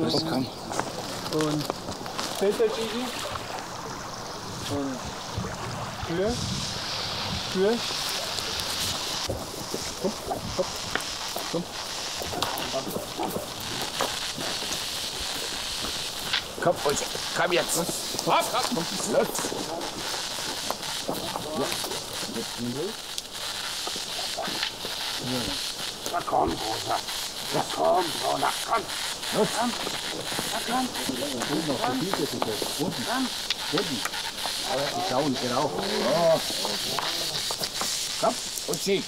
Los, komm. Und Petersilie. Und für. Für. Komm, Olsche, komm jetzt. Hopp, hopp, los. Na komm, Rosa. Na komm, Rosa, komm. Los. Komm. Komm. Unten noch zu viel, das ist das. Unten. Unten. Aber die Klauen, genau. Komm, und schieb.